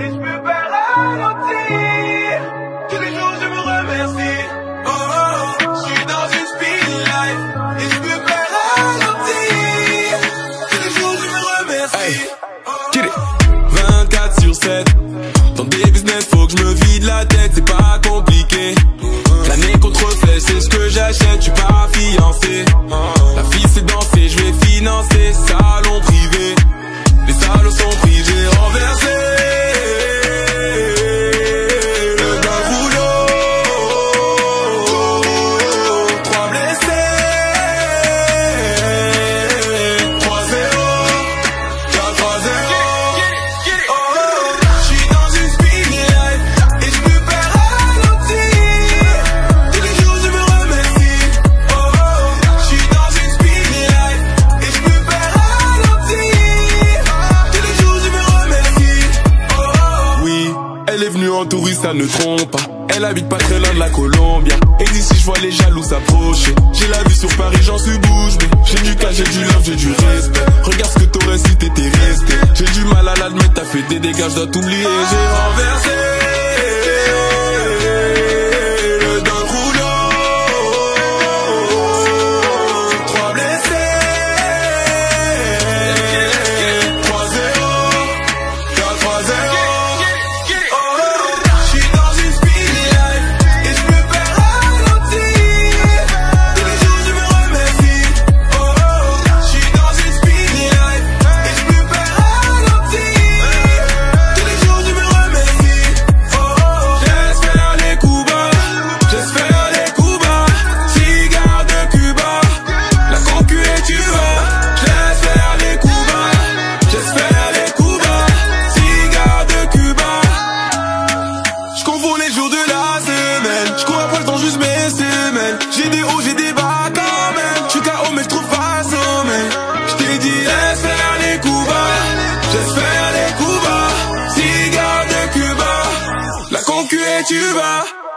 Et je peux pas ralentir. Tous les jours, je me remercie. Oh, oh, je suis dans une speed life. Et je peux pas ralentir. Tous les jours, je me remercie. Get it. 24 sur 7 Dans des business faut que je me vide la tête C'est pas compliqué L'année contre flèche c'est ce que j'achète Je suis pas fiancé La fille c'est danser Je vais financer Salon privé touriste, ça ne trompe pas. Elle habite pas très loin de la Colombia. Et d'ici, je vois les jaloux s'approcher. J'ai la vue sur Paris, j'en suis bouche. J'ai du cas, j'ai du love, j'ai du respect. Regarde ce que t'aurais si t'étais resté. J'ai du mal à l'admettre, t'as fait des dégâts, je dois t'oublier. J'ai renversé. Les jours de la semaine, je cours après le temps juste mes semaines. J'ai des hauts, j'ai des bas quand même. Je suis KO mais je trouve pas sommeil. Je t'ai dit j'espère les coups bas, j'espère les coups bas, cigare de Cuba, la concu et tu vas.